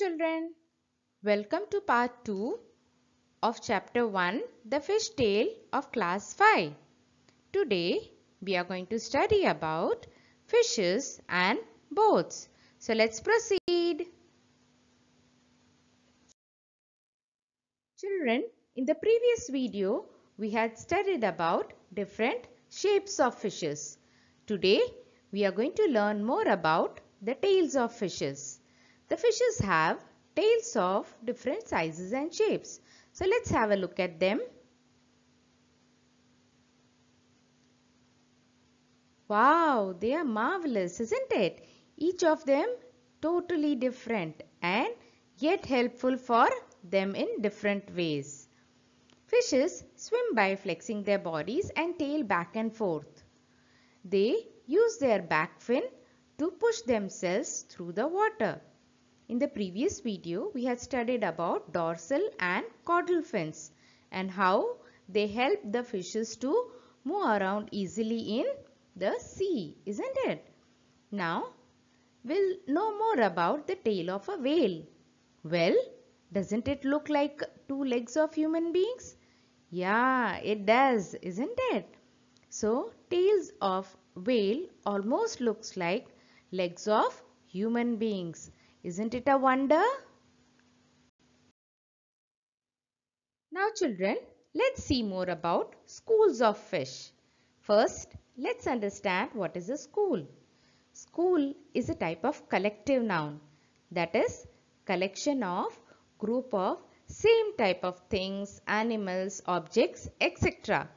Children, welcome to part 2 of chapter 1 The Fish Tale of class 5. Today we are going to study about fishes and boats. So let's proceed. Children, in the previous video we had studied about different shapes of fishes. Today we are going to learn more about the tails of fishes. The fishes have tails of different sizes and shapes. So let's have a look at them. Wow, they are marvelous, isn't it? Each of them totally different and yet helpful for them in different ways. Fishes swim by flexing their bodies and tail back and forth. They use their back fin to push themselves through the water. In the previous video, we had studied about dorsal and caudal fins and how they help the fishes to move around easily in the sea, isn't it? Now, we'll know more about the tail of a whale. Well, doesn't it look like two legs of human beings? Yeah, it does, isn't it? So, tails of whale almost looks like legs of human beings. Isn't it a wonder? Now children, let's see more about schools of fish. First, let's understand what is a school. School is a type of collective noun. That is, collection of group of same type of things, animals, objects, etc.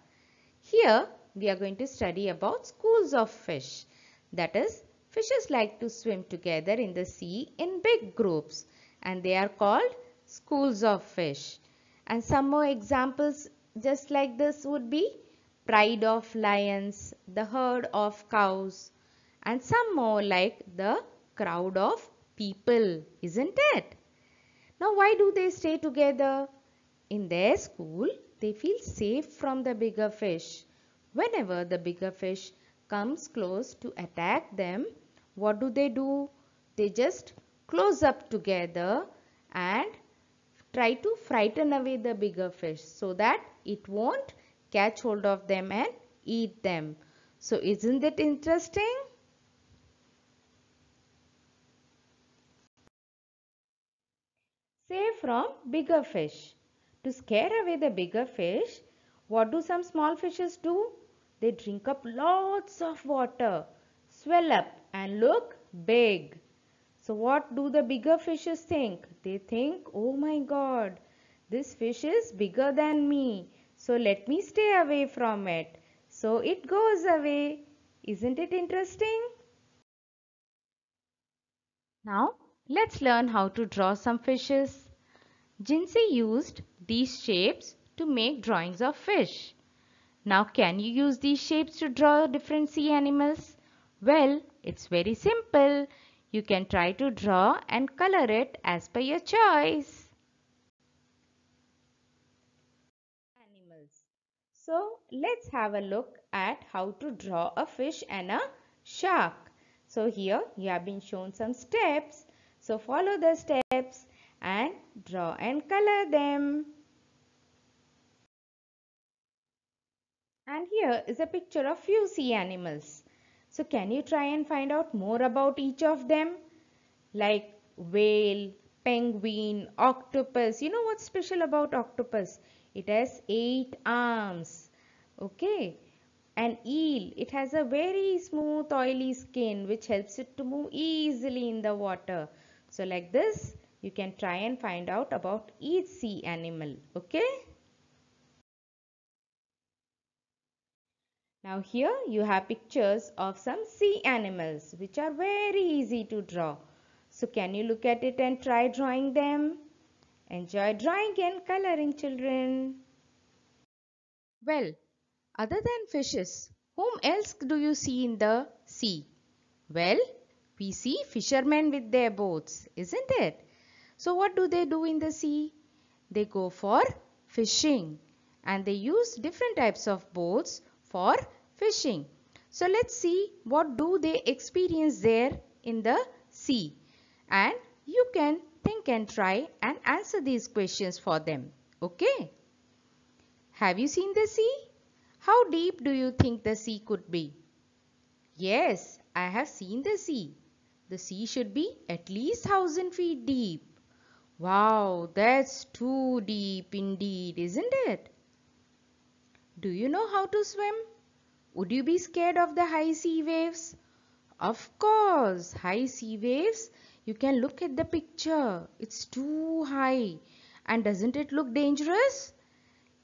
Here, we are going to study about schools of fish. That is, Fishes like to swim together in the sea in big groups and they are called schools of fish. And some more examples just like this would be pride of lions, the herd of cows and some more like the crowd of people, isn't it? Now why do they stay together? In their school, they feel safe from the bigger fish. Whenever the bigger fish comes close to attack them, what do they do? They just close up together and try to frighten away the bigger fish so that it won't catch hold of them and eat them. So isn't it interesting? Save from bigger fish. To scare away the bigger fish, what do some small fishes do? They drink up lots of water, swell up and look big. So what do the bigger fishes think? They think, oh my god, this fish is bigger than me. So let me stay away from it. So it goes away. Isn't it interesting? Now let's learn how to draw some fishes. Jinsei used these shapes to make drawings of fish. Now can you use these shapes to draw different sea animals? Well, it's very simple. You can try to draw and color it as per your choice. Animals. So let's have a look at how to draw a fish and a shark. So here you have been shown some steps. So follow the steps and draw and color them. And here is a picture of few sea animals. So can you try and find out more about each of them? Like whale, penguin, octopus. You know what's special about octopus? It has eight arms. Okay. An eel, it has a very smooth oily skin which helps it to move easily in the water. So like this, you can try and find out about each sea animal. Okay. Now here you have pictures of some sea animals which are very easy to draw. So can you look at it and try drawing them? Enjoy drawing and coloring children. Well, other than fishes, whom else do you see in the sea? Well, we see fishermen with their boats, isn't it? So what do they do in the sea? They go for fishing and they use different types of boats for fishing. So let's see what do they experience there in the sea. And you can think and try and answer these questions for them. Okay? Have you seen the sea? How deep do you think the sea could be? Yes, I have seen the sea. The sea should be at least 1000 feet deep. Wow, that's too deep indeed, isn't it? Do you know how to swim? Would you be scared of the high sea waves? Of course, high sea waves, you can look at the picture. It's too high. And doesn't it look dangerous?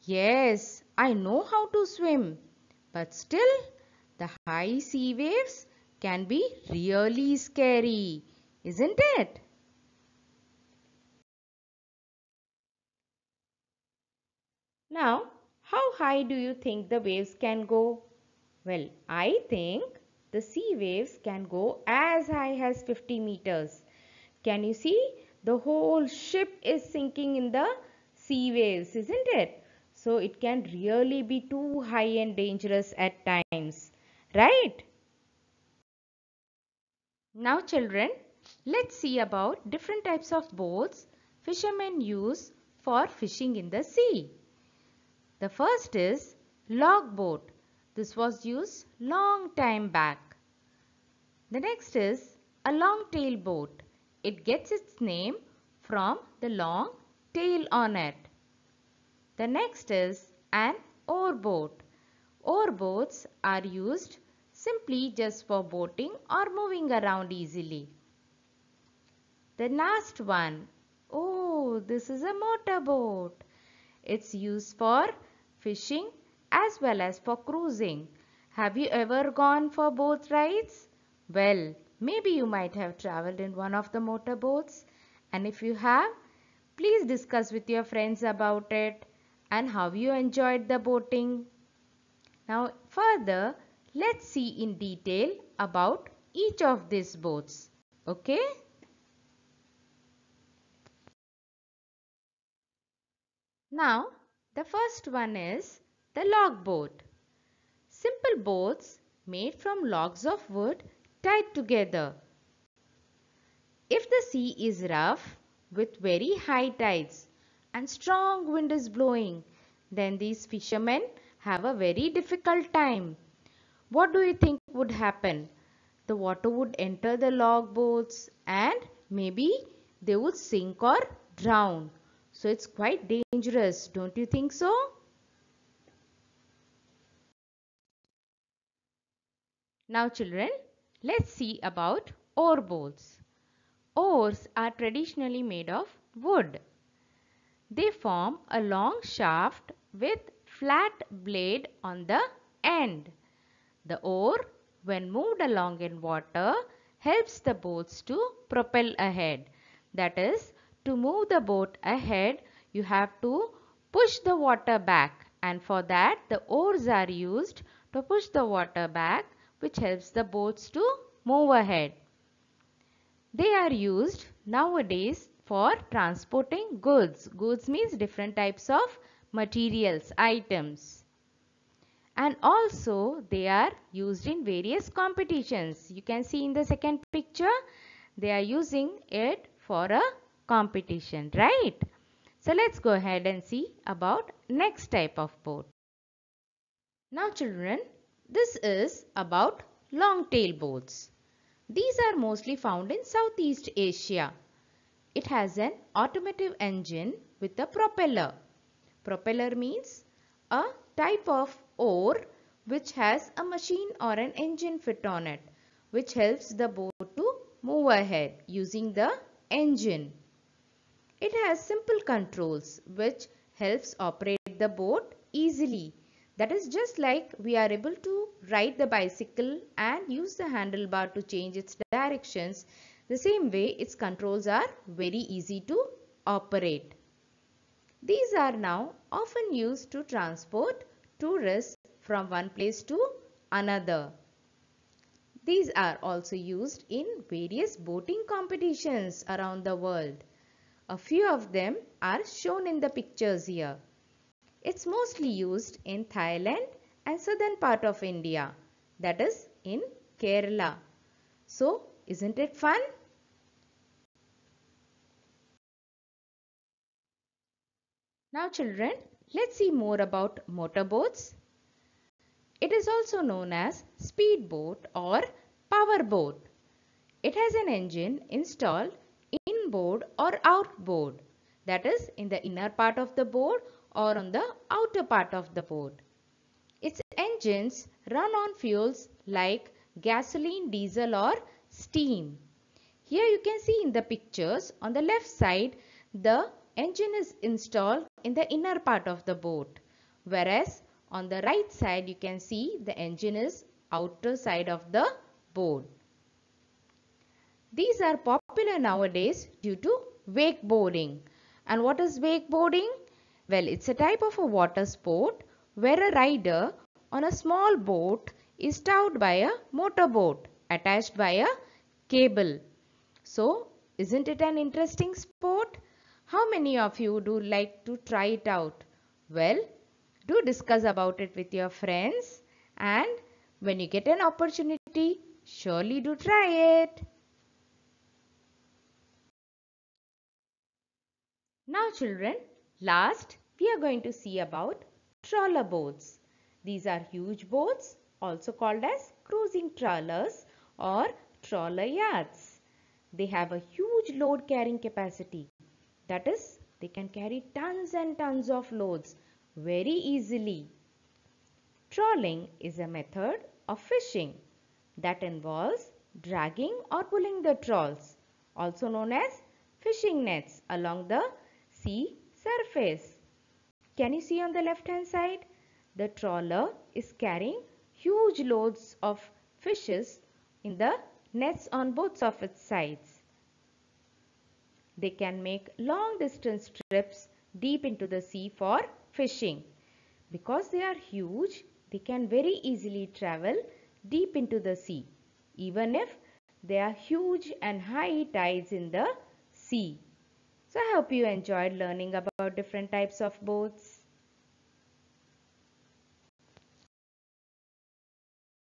Yes, I know how to swim. But still, the high sea waves can be really scary, isn't it? Now, how high do you think the waves can go? Well, I think the sea waves can go as high as 50 meters. Can you see? The whole ship is sinking in the sea waves, isn't it? So it can really be too high and dangerous at times, right? Now children, let's see about different types of boats fishermen use for fishing in the sea. The first is log boat. This was used long time back. The next is a long tail boat. It gets its name from the long tail on it. The next is an oar boat. Oar boats are used simply just for boating or moving around easily. The last one, oh, this is a motorboat. It's used for fishing as well as for cruising. Have you ever gone for boat rides? Well, maybe you might have traveled in one of the motorboats and if you have, please discuss with your friends about it and how you enjoyed the boating. Now further, let's see in detail about each of these boats. Okay? Now the first one is the log boat. Simple boats made from logs of wood tied together. If the sea is rough with very high tides and strong wind is blowing, then these fishermen have a very difficult time. What do you think would happen? The water would enter the log boats and maybe they would sink or drown. So it's quite dangerous, don't you think so? Now children, let's see about oar boats. Oars are traditionally made of wood. They form a long shaft with flat blade on the end. The oar, when moved along in water, helps the boats to propel ahead. That is, to move the boat ahead, you have to push the water back and for that the oars are used to push the water back which helps the boats to move ahead. They are used nowadays for transporting goods. Goods means different types of materials, items. And also they are used in various competitions. You can see in the second picture, they are using it for a competition, right? So let's go ahead and see about next type of boat. Now children, this is about long tail boats. These are mostly found in Southeast Asia. It has an automotive engine with a propeller. Propeller means a type of oar which has a machine or an engine fit on it which helps the boat to move ahead using the engine. It has simple controls which helps operate the boat easily. That is just like we are able to ride the bicycle and use the handlebar to change its directions. The same way its controls are very easy to operate. These are now often used to transport tourists from one place to another. These are also used in various boating competitions around the world. A few of them are shown in the pictures here. It's mostly used in Thailand and southern part of India that is in Kerala. So isn't it fun? Now children, let's see more about motorboats. It is also known as speedboat or powerboat. It has an engine installed inboard or outboard that is in the inner part of the boat or on the outer part of the boat. Its engines run on fuels like gasoline, diesel or steam. Here you can see in the pictures on the left side the engine is installed in the inner part of the boat whereas on the right side you can see the engine is outer side of the boat. These are popular nowadays due to wakeboarding. And what is wakeboarding? Well, it's a type of a water sport where a rider on a small boat is towed by a motorboat attached by a cable. So, isn't it an interesting sport? How many of you do like to try it out? Well, do discuss about it with your friends and when you get an opportunity, surely do try it. Now children, last we are going to see about trawler boats. These are huge boats also called as cruising trawlers or trawler yachts. They have a huge load carrying capacity. That is, they can carry tons and tons of loads very easily. Trawling is a method of fishing that involves dragging or pulling the trawls, also known as fishing nets along the sea surface. Can you see on the left hand side? The trawler is carrying huge loads of fishes in the nets on both of its sides. They can make long distance trips deep into the sea for fishing. Because they are huge, they can very easily travel deep into the sea, even if there are huge and high tides in the sea. So I hope you enjoyed learning about different types of boats.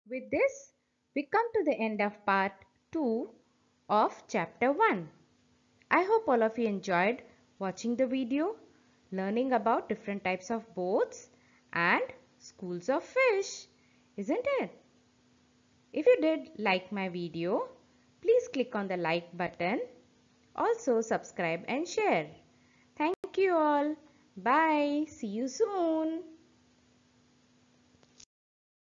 With this, we come to the end of part 2 of chapter 1. I hope all of you enjoyed watching the video, learning about different types of boats and schools of fish, isn't it? If you did like my video, please click on the like button also subscribe and share. Thank you all. Bye. See you soon.